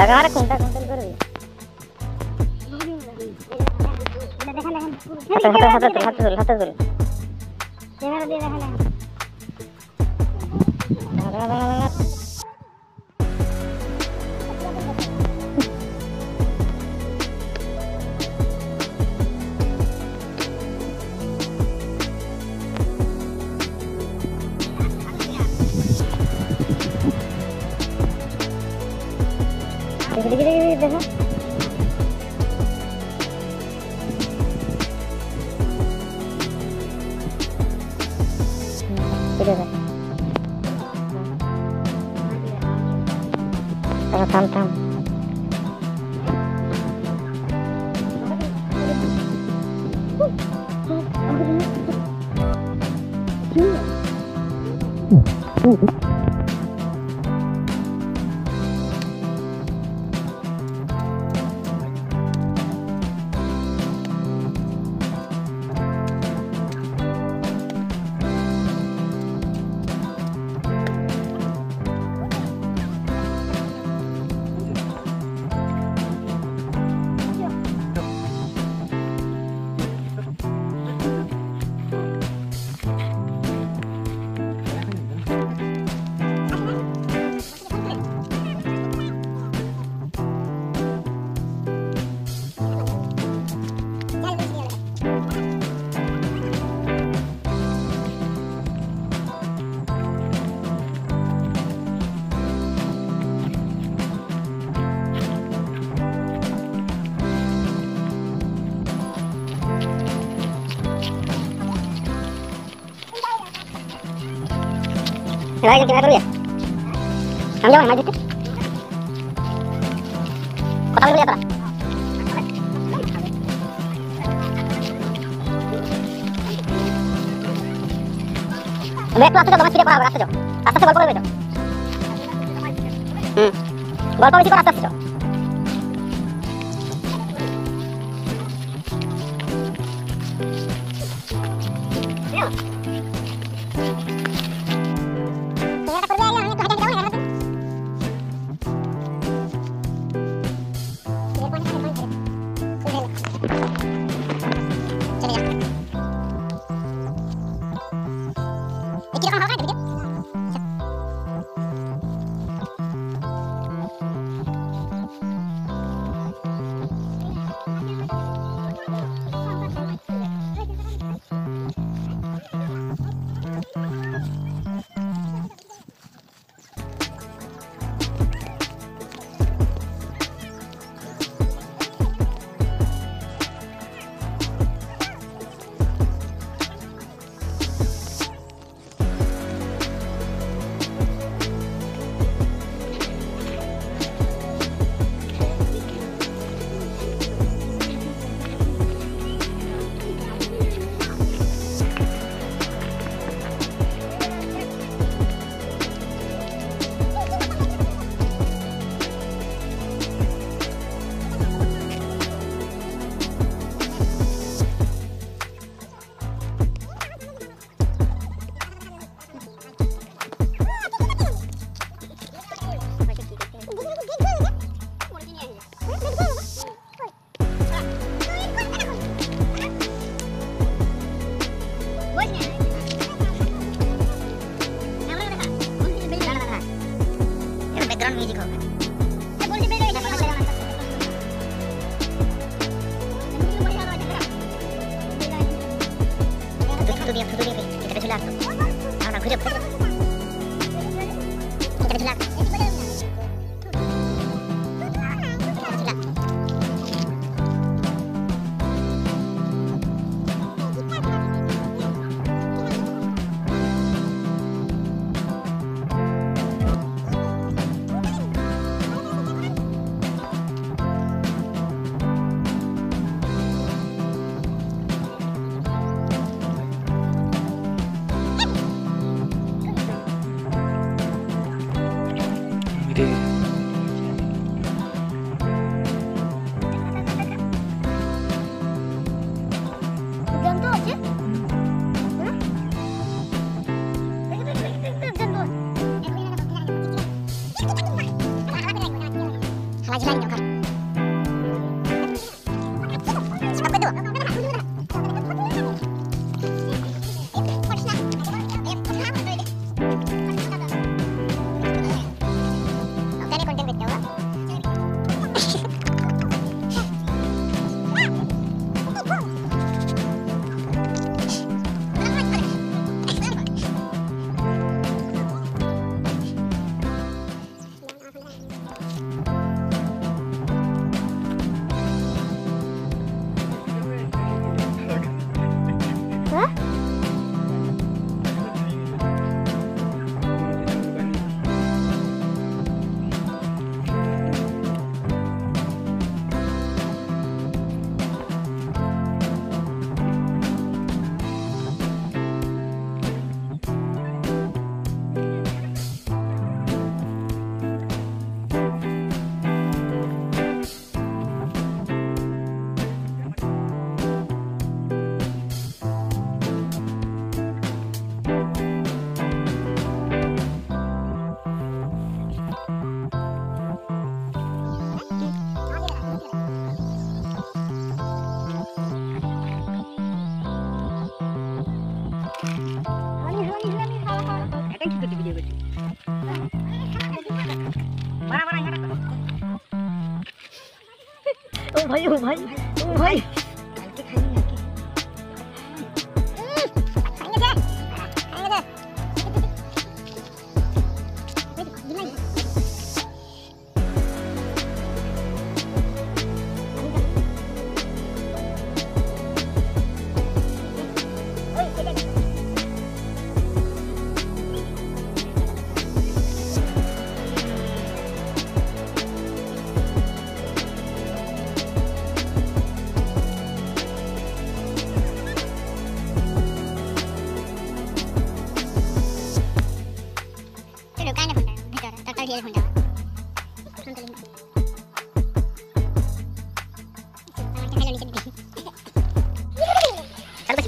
জায়গাটা কোনটা কোনটা করবি হাতে হাতে হাতে হাতে হাতে देखो देखो देखो देखो Tama, tama, tama. Yang kita dulu ya. Kamu jangan maju dikit. Kota dulu ya, Pak. Mereka tuh atau masih dia parah, rasa jauh. Rasa sebal aku itu. Hmm. Golpol rasa jauh.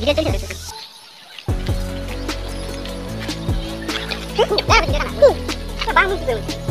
你先睁起来再你来不及了哼要我。们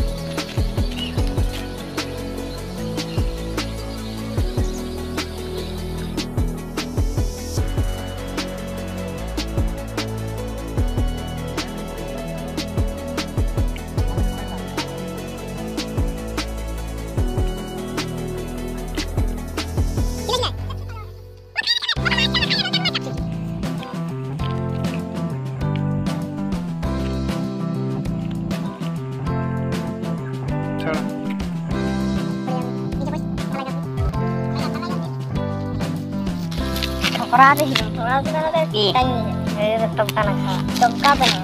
Orang ada sih, orang ada ada kan eh tetap tanah salah. Dongka benar.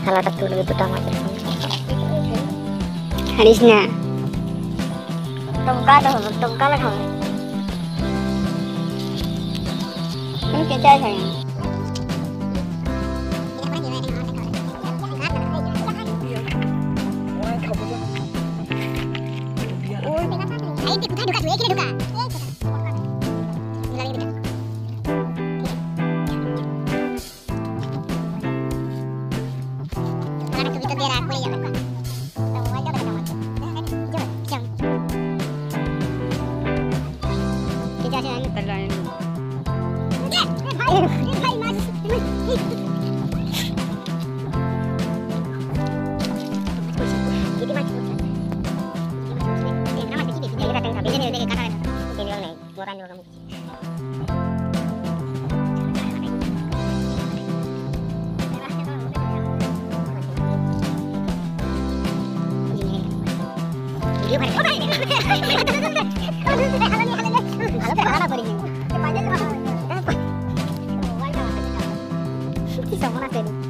Salah satu dulu itu tamat. Harisnya. Dongka dah, dongka lah kamu. Ini kerja saya. 直接来过一眼等会儿再给。